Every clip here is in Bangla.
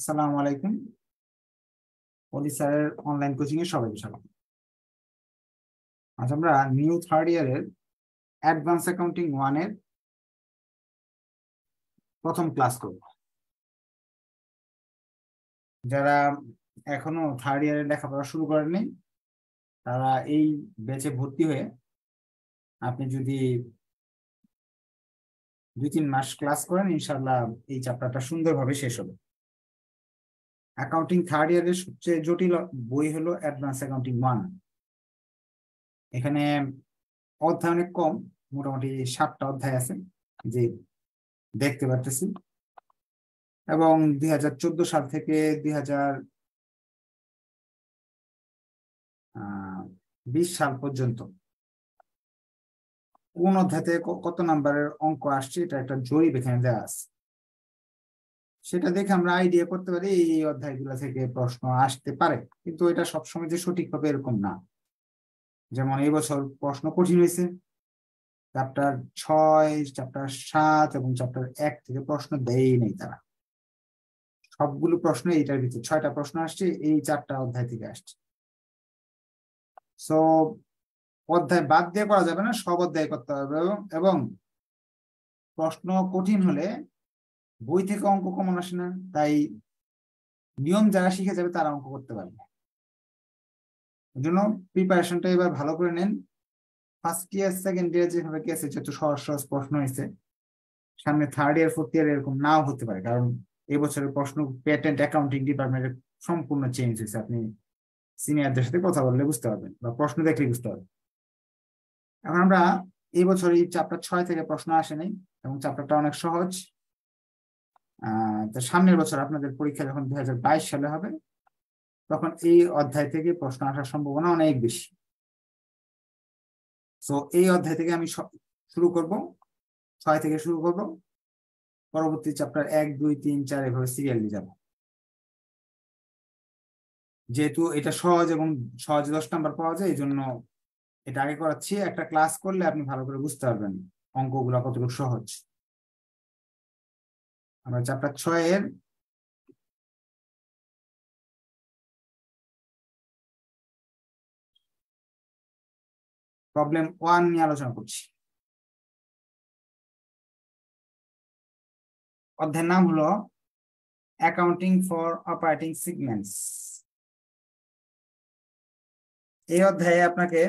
আসসালামু আলাইকুম। অলি স্যারের অনলাইন কোচিং এ সবাইকে স্বাগত। আজ আমরা নিউ থার্ড ইয়ারের অ্যাডভান্স অ্যাকাউন্টিং ওয়ানের প্রথম ক্লাস করব। যারা এখনও থার্ড ইয়ারের লেখাপড়া শুরু করেননি, তারা এই ব্যাচে ভর্তি হয়ে আপনি যদি দুই তিন মাস ক্লাস করেন ইনশাল্লাহ এই চ্যাপ্টারটা সুন্দরভাবে শেষ হবে। অ্যাকাউন্টিং থার্ড ইয়ারের সবচেয়ে জটিল বই হলো অ্যাডভান্স অ্যাকাউন্টিং ওয়ান এখানে অধ্যায় অনেক কম, মোটামুটি সাতটা অধ্যায় আছে যে দেখতে পারতেছি। এবং দুই হাজার চোদ্দ সাল থেকে দুই হাজার বিশ সাল পর্যন্ত কোন অধ্যায়তে কত নাম্বারের অঙ্ক আসছে, এটা একটা জরিপ এখানে দেওয়া আছে। সেটা দেখে আমরা আইডিয়া করতে পারি এই অধ্যায়গুলো থেকে প্রশ্ন আসতে পারে। কিন্তু এটা সবসময় যে সঠিকভাবে এরকম না। যেমন এই বছর প্রশ্ন কঠিন হয়েছে। চ্যাপ্টার ছয় চ্যাপ্টার সাত এবং চ্যাপ্টার এক থেকে প্রশ্ন দেয়ই নেই তারা। সবগুলো প্রশ্ন এইটার ভিতরে, ছয়টা প্রশ্ন আসছে, এই চারটা অধ্যায় থেকে আসছে। সো অধ্যায় বাদ দিয়ে করা যাবে না, সব অধ্যায় করতে হবে এবং প্রশ্ন কঠিন হলে বই থেকে অঙ্ক কমন আসে না, তাই নিয়ম যারা শিখে যাবে তারা অঙ্ক করতে পারবে। এই জন্য প্রিপারেশনটা এবার ভালো করে নেন। ফার্স্ট ইয়ার সেকেন্ড ইয়ার যেভাবে গেছে যেহেতু সহজ সহজ প্রশ্ন হয়েছে। সামনে থার্ড ইয়ার ফোর্থ ইয়ার এরকম নাও হতে পারে, কারণ এবছরের প্রশ্ন প্যাটেন্ট অ্যাকাউন্টিং ডিপার্টমেন্টের সম্পূর্ণ চেঞ্জ হয়েছে। আপনি সিনিয়রদের সাথে কথা বললে বুঝতে পারবেন, বা প্রশ্ন দেখলে বুঝতে পারবেন। এখন আমরা এই বছর এই চ্যাপ্টার ছয় থেকে প্রশ্ন আসে নাই, এবং চ্যাপ্টারটা অনেক সহজ। আহ সামনের বছর আপনাদের পরীক্ষা যখন দুই হাজার বাইশ সালে হবে, তখন এই অধ্যায় থেকে প্রশ্ন আসার সম্ভাবনা অনেক বেশি। তো এই অধ্যায় থেকে আমি শুরু করব, ছয় থেকে শুরু করব। পরবর্তী চ্যাপ্টার এক, দুই, তিন, চার এভাবে সিরিয়ালি যাব। যেহেতু এটা সহজ এবং সহজ দশ নাম্বার পাওয়া যায় এই জন্য এটা আগে করাচ্ছি। একটা ক্লাস করলে আপনি ভালো করে বুঝতে পারবেন অঙ্কগুলো কতটুকু সহজ। আমরা চ্যাপ্টার ছয়ের প্রবলেম ওয়ান নিয়ে আলোচনা করছি। অধ্যায়ের নাম হলো অ্যাকাউন্টিং ফর অপারেটিং সিগমেন্টস এই অধ্যায়ে আপনাকে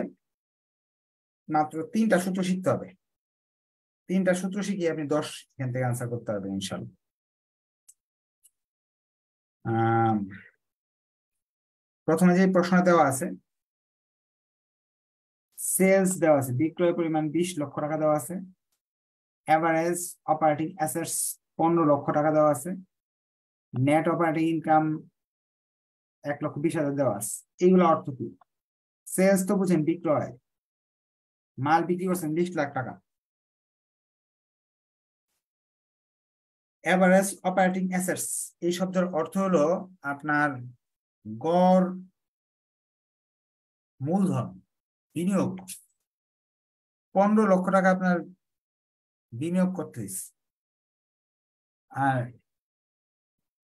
মাত্র তিনটা সূত্র শিখতে হবে। তিনটা সূত্র শিখিয়ে আপনি দশ এখান থেকে আনসার করতে পারবেন ইনশাল্লাহ। প্রথমে যে প্রশ্ন দেওয়া আছে সেলস দেওয়া আছে, বিক্রয় পরিমাণ বিশ লক্ষ টাকা দেওয়া আছে অ্যাভারেজ অপারেটিং অ্যাসেটস পনেরো লক্ষ টাকা দেওয়া আছে নেট অপারেটিং ইনকাম এক লক্ষ বিশ হাজার দেওয়া আছে। এইগুলো অর্থ কি? সেলস তো বুঝেন বিক্রয়, মাল বিক্রি করছেন বিশ লাখ টাকা। অ্যাভারেজ অপারেটিং অ্যাসেটস এই শব্দের অর্থ হলো আপনার গড় মূলধন, বিনিয়োগ। পনেরো লক্ষ টাকা আপনার বিনিয়োগ করতে আর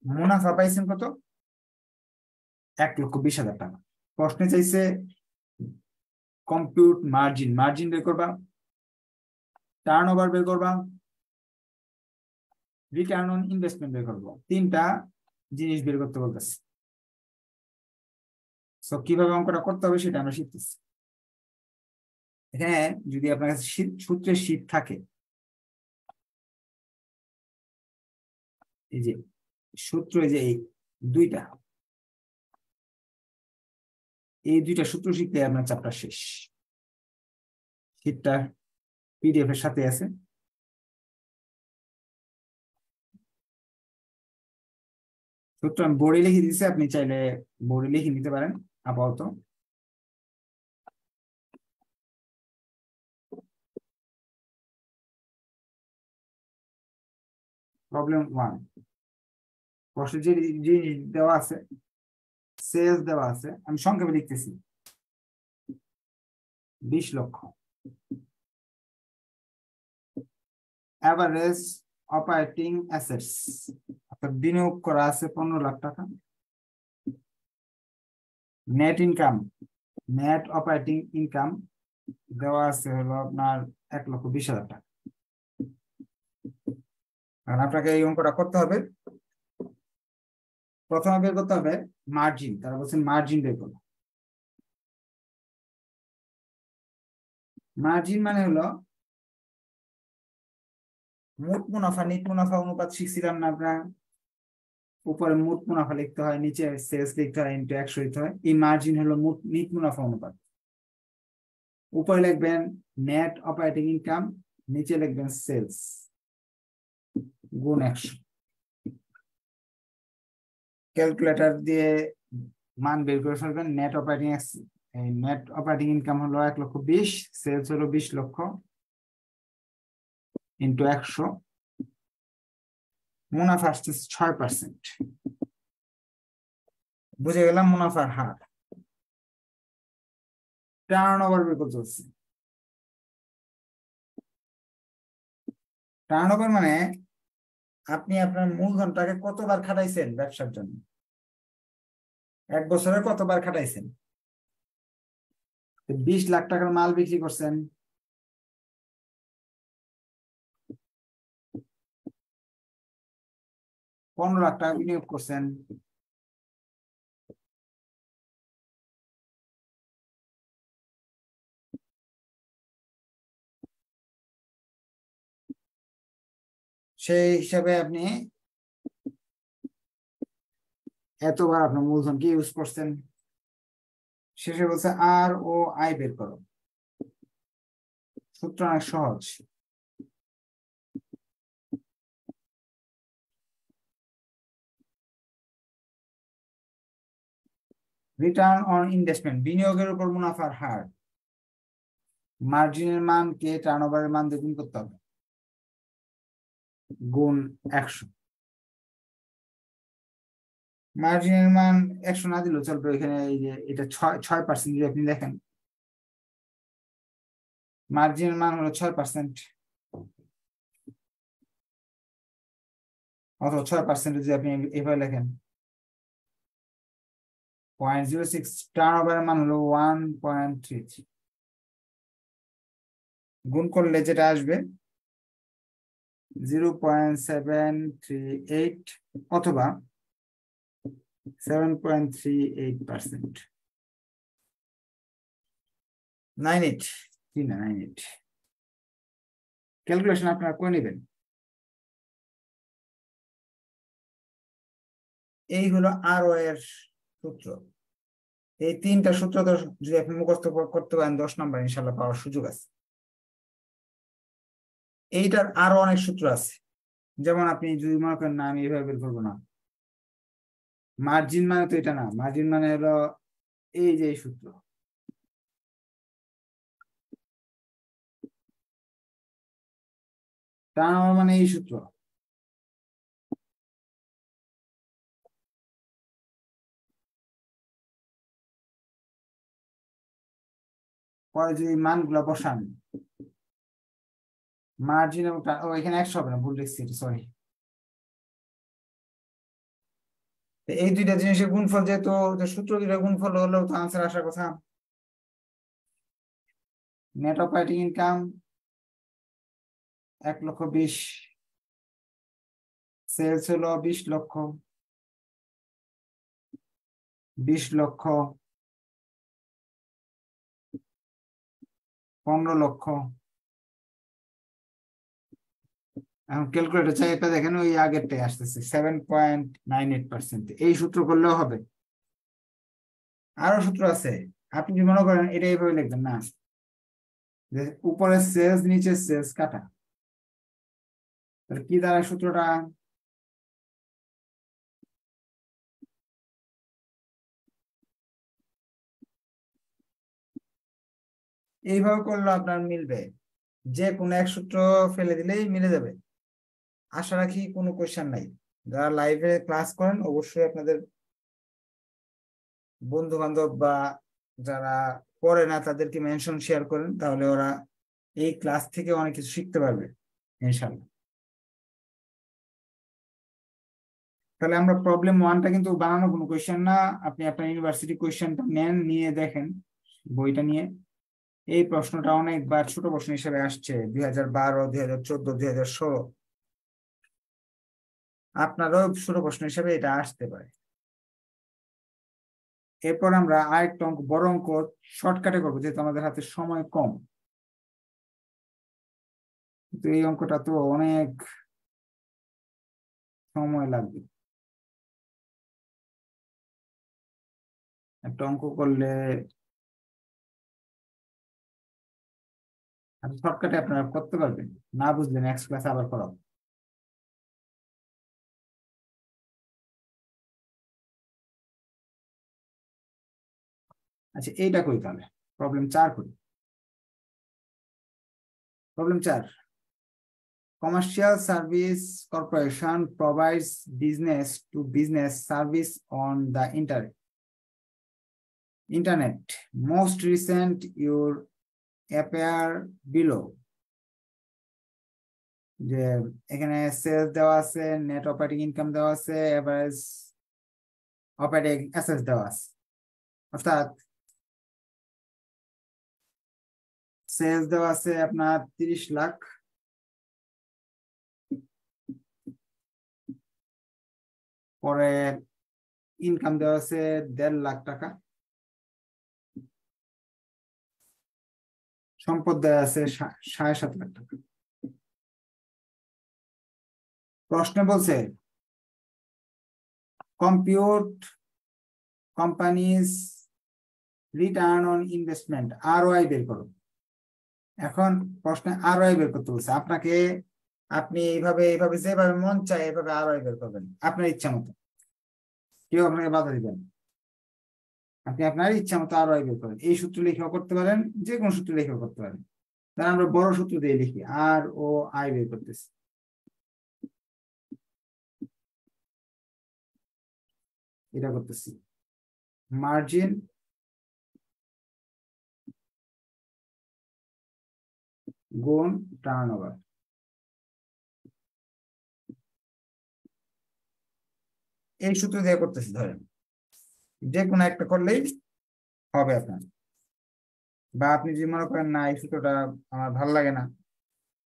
মুনাফা পাইছেন কত? এক লক্ষ বিশ হাজার টাকা। প্রশ্নে চাইছে কম্পিউট মার্জিন মার্জিন বের করবা টার্ন ওভার বের করবা রিটার্ন অন ইনভেস্টমেন্ট বের করব। তিনটা জিনিস বের করতে বলতেছে। সো কীভাবে অঙ্কটা করতে হবে সেটা আমরা শিখতেছি। এখানে যদি আপনার কাছে সূত্রের শীত থাকে, এই যে সূত্র যে এই দুইটা এই দুইটা সূত্র শিখতে আপনার চাপটা শেষ। শীতটা পিডিএফ এর সাথে আছে। সূত্র আমি বোর্ডে লিখে দিচ্ছি আপনি চাইলে বোর্ডে লিখে নিতে পারেন, আপাতত। প্রবলেম ওয়ান প্রশ্নে যে জিনিস দেওয়া আছে সেলস দেওয়া আছে, আমি সংক্ষেপে লিখতেছি। বিশ লক্ষ। অ্যাভারেজ অপারেটিং অ্যাসেটস বিনিয়োগ করা আছে পনেরো লাখ টাকা। Net income net operating income দেওয়া আছে হলো আপনার এক লক্ষ বিশ হাজার টাকা। কারণ আপনাকে এই অঙ্কটা করতে হবে। প্রথমে বের করতে হবে মার্জিন তারা বলছেন মার্জিন বের করো মার্জিন মানে হলো মোট মুনাফা নিট মুনাফা অনুপাত শিখছিলাম না আপনারা উপরে মোট মুনাফা লিখতে হয়, নিচে সেলস লিখতে হয় ইন্টু একশো লিখতে হয়। এই মার্জিন হলো মোট নিট মুনাফা অনুপাত। উপরে লিখবেন নেট অপারেটিং ইনকাম নিচে লিখবেন সেলস গুণ একশো। ক্যালকুলেটর দিয়ে মান বের করে ফেলবেন। Net operating net operating income হলো এক লক্ষ বিশ সেলস হলো বিশ লক্ষ ইন্টু একশো। মুনাফা আসছে ছয় পার্সেন্ট বুঝে গেলাম মুনাফার হার। টার্ন ওভার করতে হচ্ছে। টার্ন ওভার মানে আপনি আপনার মূলধনটাকে কতবার খাটাইছেন ব্যবসার জন্য? এক বছরে কতবার খাটাইছেন? বিশ লাখ টাকার মাল বিক্রি করছেন পনেরো লাখ টাকা বিনিয়োগ করছেন। সেই হিসাবে আপনি এতবার আপনার মূলধন কি ইউজ করছেন। শেষে বলছে আর ও আই বের করো। সূত্র অনেক সহজ। রিটার্ন অন ইনভেস্টমেন্ট বিনিয়োগের উপর মুনাফার হার। মার্জিনের মানকে টার্নওভারের মান দিয়ে গুণ করতে হবে। গুণ একশো। মার্জিনের মান একশো না দিলেও চলবে এখানে এই যে এটা ছয় ছয় পার্সেন্ট যদি আপনি দেখেন। মার্জিনের মান হলো ছয় পার্সেন্ট অথবা ছয় পার্সেন্ট যদি আপনি এভাবে লেখেন। পয়েন্ট জিরো সিক্স টার্ন মান হলো ওয়ান পয়েন্ট থ্রি থ্রি গুণ করলে যেটা আসবে zero point seven three eight অথবা seven point three eight percent nine eight three nine eight calculation আপনারা করে নেবেন। এই হলো আর এর সূত্র। এই তিনটা সূত্র তো যদি আপনি মুখস্থ করতে পারেন, দশ নম্বর ইনশাল্লাহ পাওয়ার সুযোগ আছে। এইটার আরও অনেক সূত্র আছে। যেমন আপনি যদি মনে করেন, না, আমি এইভাবে বের করব না। মার্জিন মানে তো এটা না। মার্জিন মানে হলো এই যে সূত্র। টার্নওভার মানে এই সূত্র। পরে যদি মানগুলো বসান মার্জিন এবং ও এখানে একশো হবে না, ভুল লিখছি সরি এই দুইটা জিনিসের গুণফল যেহেতু সূত্র দুইটা গুণফল হলেও তো আনসার আসার কথা। নেট অপারেটিং ইনকাম এক লক্ষ বিশ সেলস হলো বিশ লক্ষ বিশ লক্ষ পনেরো লক্ষ। এখন ক্যালকুলেটর চাইটা দেখেন ওই আগেরটাই আসতেছে seven point nine eight percent এই সূত্র করলেও হবে। আরও সূত্র আছে। আপনি যদি মনে করেন, এটা এইভাবে লিখবেন? না। উপরে সেলস নিচে সেলস কাটা। কি দ্বারা সূত্রটা? এইভাবে করলে আপনার মিলবে। যে কোনো এক সূত্র ফেলে দিলেই মিলে যাবে। আশা রাখি কোনো কোয়েশ্চেন নাই। যারা লাইভে ক্লাস করেন, অবশ্যই আপনাদের বন্ধু বান্ধব বা যারা পড়ে না, তাদেরকে মেনশন শেয়ার করেন। তাহলে ওরা এই ক্লাস থেকে অনেক কিছু শিখতে পারবে ইনশাল্লাহ তাহলে আমরা প্রবলেম ওয়ানটা কিন্তু বানানো কোনো কোয়েশ্চেন না। আপনি আপনার ইউনিভার্সিটি কোয়েশ্চেনটা নেন, নিয়ে দেখেন বইটা নিয়ে। এই প্রশ্নটা অনেকবার ছোট প্রশ্ন হিসেবে আসছে, দুই হাজার বারো, দুই হাজার চোদ্দ, দুই হাজার ষোলো। আপনারও ছোট প্রশ্ন হিসেবে এটা আসতে পারে। এরপর আমরা আরেকটা অঙ্ক, বড় অঙ্ক শর্টকাটে করব, যেহেতু আমাদের হাতে সময় কম। কিন্তু এই অঙ্কটা তো অনেক সময় লাগবে। একটা অঙ্ক করলে শর্টকাটে আপনারা করতে পারবেন। না বুঝলেন নেক্সট ক্লাস আবার করাবো। আচ্ছা এইটা করি তাহলে? প্রবলেম চার করি প্রবলেম চার। Commercial service corporation provides business to business service on the internet internet most recent your appear below. যে এখানে সেলস দেওয়া আছে নেট অপারেটিং ইনকাম দেওয়া আছে এভারেজ অপারেটিং অ্যাসেস দেওয়া আছে। অর্থাৎ সেলস দেওয়া আছে আপনার তিরিশ লাখ। পরে ইনকাম দেওয়া আছে দেড় লাখ টাকা। সম্পদ দেওয়া আছে সাড়ে সাত লাখ টাকা। প্রশ্ন বলছে compute company's return on investment R Y বের করো। এখন প্রশ্নে আর ওয়াই বের করতে বলছে, আপনাকে আপনি এইভাবে এইভাবে, যেভাবে মন চায় এভাবে আর ওয়াই বের করবেন, আপনার ইচ্ছা মতো। কেউ আপনাকে বাধা দিবেন আপনি আপনার ইচ্ছা মতো আর বের করেন। এই সূত্র লিখেও করতে পারেন যে কোনো সূত্র লিখেও করতে পারেন। তাহলে আমরা বড় সূত্র দিয়ে লিখি, আর ও আই বের করতেছি। এটা করতেছি। মার্জিন গুণ টার্ন ওভার এই সূত্র দিয়ে করতেছি, ধরেন। যে কোনো একটা করলেই হবে আপনার। বা আপনি যদি মনে করেন, না, এই সূত্রটা আমার ভালো লাগে না,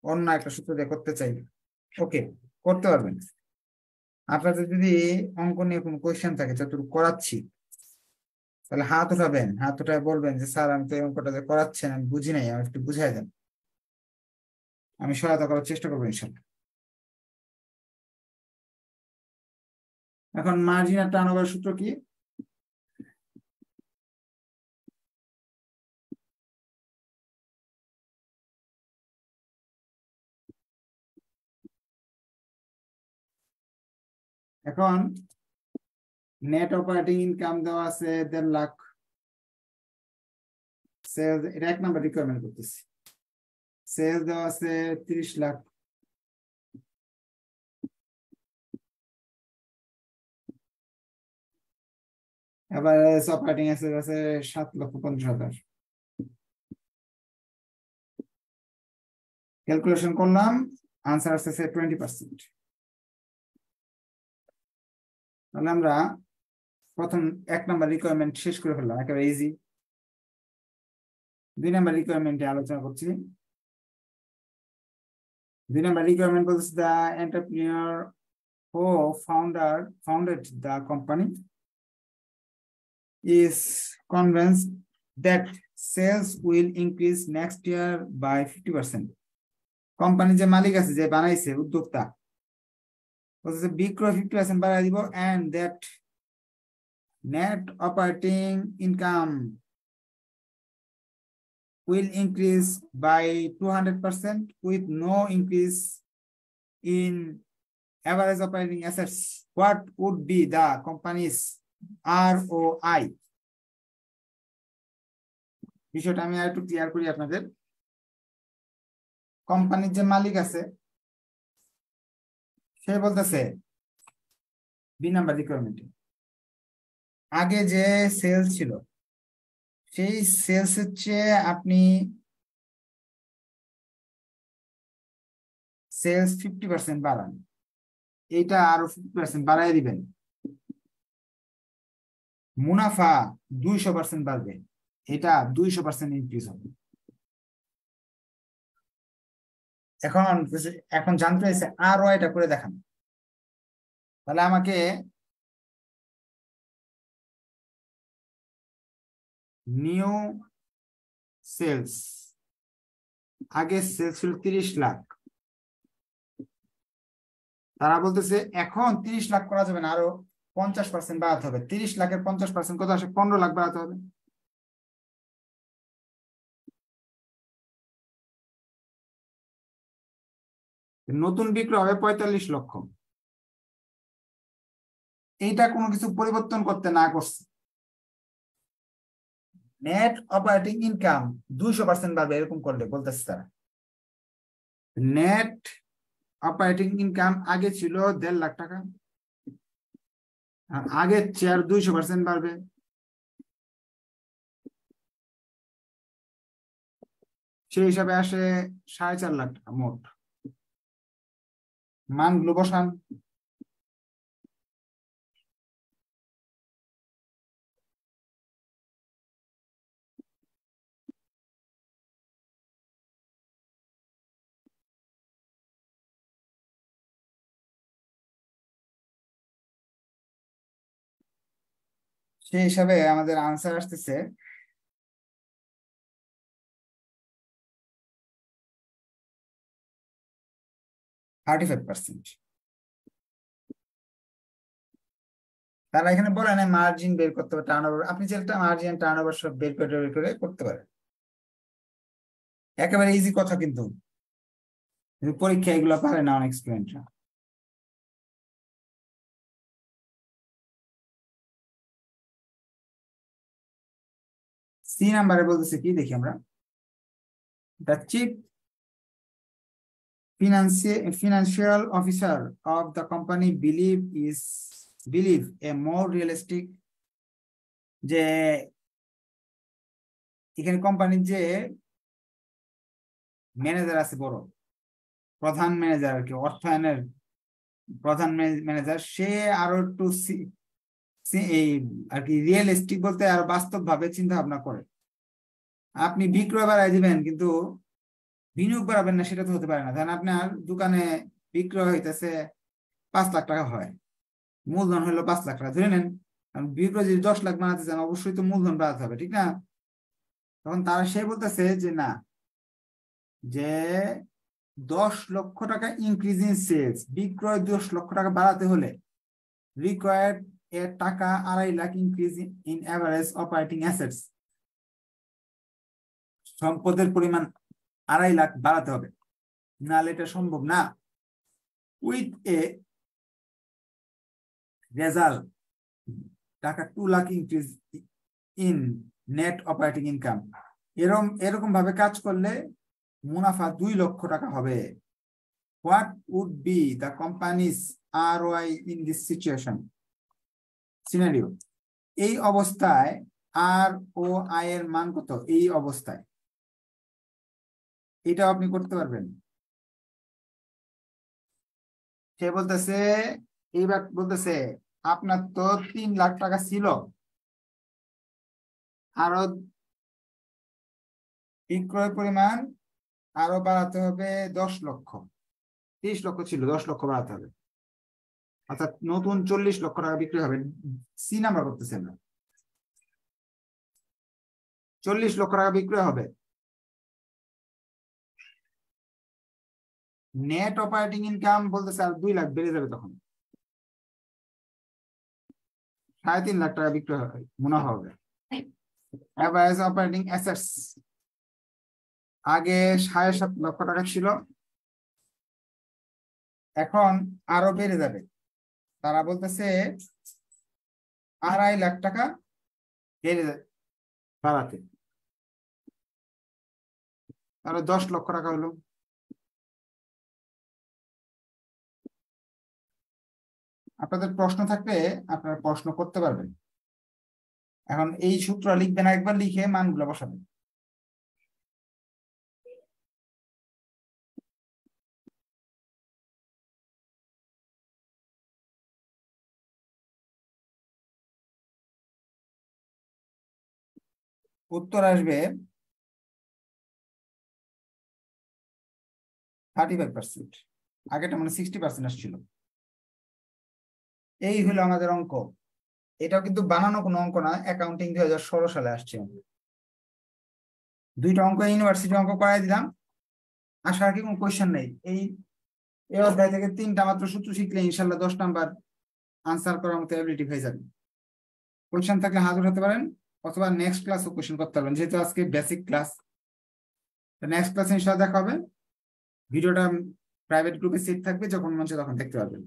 অন্য একটা সূত্র দিয়ে করতে চাই। ওকে, করতে পারবেন। আপনাদের যদি অঙ্ক নিয়ে কোনো কোয়েশ্চেন থাকে, যতটুকু করাচ্ছি, তাহলে হাত উঠাবেন হাত উঠায় বলবেন যে, স্যার, আমি তো এই অঙ্কটা যে করাচ্ছেন আমি বুঝি নাই আমি একটু বুঝাই দেন। আমি সহায়তা করার চেষ্টা করব ইনশাল্লাহ এখন মার্জিন আর টার্নওভার সূত্র কি? এখন নেট অপারেটিং ইনকাম দেওয়া আছে দেড় লাখ। সেলস এটা এক নাম্বার রিকোয়ারমেন্ট করতেছি। সেলস দেওয়া আছে তিরিশ লাখ। এবার অপারেটিং অ্যাসেট আছে সাত লক্ষ পঞ্চাশ হাজার। ক্যালকুলেশন করলাম আনসার আসতেছে টোয়েন্টি পার্সেন্ট তাহলে আমরা প্রথম এক নাম্বার রিকোয়ারমেন্ট শেষ করে ফেললাম, একেবারে ইজি দুই নাম্বার রিকোয়ারমেন্টে আলোচনা করছি দুই নাম্বার রিকোয়ারমেন্ট বলছে the entrepreneur who founder founded the company is convinced that sales will increase next year by 50%. Company যে মালিক আছে, যে বানাইছে, উদ্যোক্তা বলতেছে বিক্রয় ফিফটি পার্সেন্ট বাড়াই দিব and that net operating income will increase by 200% with no increase in average operating assets. What would be the company's ROI? বিষয়টা আমি আর একটু ক্লিয়ার করি আপনাদের কোম্পানির যে মালিক আছে সে বলতেছে, বি নাম্বার রিকোয়ারমেন্টে আগে যে সেলস ছিল, সেই সেলসের চেয়ে আপনি সেলস ফিফটি পার্সেন্ট বাড়ান। এইটা আরও ফিফটি পার্সেন্ট বাড়াই দিবেন। মুনাফা দুইশো পার্সেন্ট বাড়বে। এটা দুইশো পার্সেন্ট ইনক্রিজ হবে। এখন এখন জানতে চাইছে আরও এটা করে দেখান। তাহলে আমাকে নিউ সেলস, আগে সেলস ছিল তিরিশ লাখ। তারা বলতেছে এখন তিরিশ লাখ করা যাবে না আরও পঞ্চাশ পার্সেন্ট বাড়াতে হবে। তিরিশ লাখের পঞ্চাশ পার্সেন্ট কত আসে? পনেরো লাখ বাড়াতে হবে। নতুন বিক্রয় হবে পঁয়তাল্লিশ লক্ষ। এইটা কোনো কিছু পরিবর্তন করতে না করছে। নেট অপারেটিং ইনকাম দুইশো পার্সেন্ট বাড়বে এরকম করলে বলতেছে তারা। নেট অপারেটিং ইনকাম আগে ছিল দেড় লাখ টাকা। আগের চেয়ার দুইশো পার্সেন্ট বাড়বে। সেই হিসাবে আসে সাড়ে চার লাখ টাকা মোট। মানগুলো বসান সেই হিসাবে আমাদের আনসার আসতেছে। তারা এখানে বলে না মার্জিন বের করতে হবে টার্ন ওভার আপনি যেটা মার্জিন টার্ন ওভার সব বের করে বের করে করতে পারেন। একেবারে ইজি কথা কিন্তু। পরীক্ষা এগুলো পারে না অনেক স্টুডেন্টরা সি নাম্বারে বলতেছে কি, দেখি আমরা। The chief financial officer of the company believe is, believe a more realistic যে এখানে কোম্পানির যে ম্যানেজার আছে বড়, প্রধান ম্যানেজার আর কি, অর্থায়নের প্রধান ম্যানেজার সে আরও একটু এই আর কি রিয়েলিস্টিক বলতে আর বাস্তব ভাবে চিন্তা ভাবনা করে। আপনি বিক্রয় বাড়াই দিবেন, কিন্তু বিনিয়োগ বাড়াবেন না, সেটা তো হতে পারে না। ধরেন আপনার দোকানে বিক্রয় হইতেছে পাঁচ লাখ টাকা হয়, মূলধন হলো পাঁচ লাখ টাকা। ধরে নেন বিক্রয় যদি দশ লাখ বানাতে চান, অবশ্যই তো মূলধন বাড়াতে হবে, ঠিক না? তখন তারা সে বলতেছে যে, না, যে দশ লক্ষ টাকা ইনক্রিজ ইন সেলস বিক্রয় দশ লক্ষ টাকা বাড়াতে হলে রিকোয়ার্ড এর টাকা আড়াই lakh increase in average operating assets সম্পদের পরিমাণ আড়াই লাখ বাড়াতে হবে। নাহলে এটা সম্ভব না। উইথ এ রেজাল্ট টাকা two lakh increase in net operating income এরকম এরকম ভাবে কাজ করলে মুনাফা দুই লক্ষ টাকা হবে। What would be the company's R Y in this situation scenario এই অবস্থায় আর ও আই এর মান কত? এই অবস্থায়। এটাও আপনি করতে পারবেন। সে বলতেছে? এইবার বলতেছে, আপনার তো তিন লাখ টাকা ছিল। আরও বিক্রয় পরিমাণ আরও বাড়াতে হবে দশ লক্ষ। তিরিশ লক্ষ ছিল, দশ লক্ষ বাড়াতে হবে। অর্থাৎ নতুন চল্লিশ লক্ষ টাকা বিক্রি হবে। সি নাম্বার করতেছেন। না চল্লিশ লক্ষ টাকা বিক্রয় হবে। নেট অপারেটিং ইনকাম বলতেছে আর দুই লাখ বেড়ে যাবে তখন। সাড়ে তিন লাখ টাকা বিক্রয় মুনাফা হবে। অ্যাভারেজ অপারেটিং অ্যাসেটস আগে সাড়ে সাত লক্ষ টাকা ছিল। এখন আরও বেড়ে যাবে। তারা বলতেছে আড়াই লাখ টাকা বেড়ে বাড়াতে। তাহলে দশ লক্ষ টাকা হলো। আপনাদের প্রশ্ন থাকলে আপনারা প্রশ্ন করতে পারবেন। এখন এই সূত্র লিখবেন একবার লিখে মানগুলো বসাবেন। উত্তর আসবে থার্টি ফাইভ পার্সেন্ট আগেটা মানে সিক্সটি পার্সেন্ট আসছিল। এই হলো আমাদের অঙ্ক। এটাও কিন্তু বানানো কোনো অঙ্ক না অ্যাকাউন্টিং দুই হাজার ষোলো সালে আসছে। দুইটা অঙ্ক ইউনিভার্সিটি অঙ্ক করাই দিলাম। আশা কি কোনো কোয়েশ্চেন নেই। এই এই অধ্যায় থেকে তিনটা মাত্র সূত্র শিখলে ইনশাল্লাহ দশ নাম্বার আনসার করার মতো অ্যাবিলিটি হয়ে যাবে। কোয়েশ্চেন থাকলে হাজির হতে পারেন, অথবা নেক্সট ক্লাসও কোয়েশ্চেন করতে পারবেন। যেহেতু আজকে বেসিক ক্লাস নেক্সট ক্লাসে ইনশাল্লাহ দেখা হবে। ভিডিওটা প্রাইভেট গ্রুপে সেট থাকবে, যখন মঞ্চে তখন দেখতে পারবেন।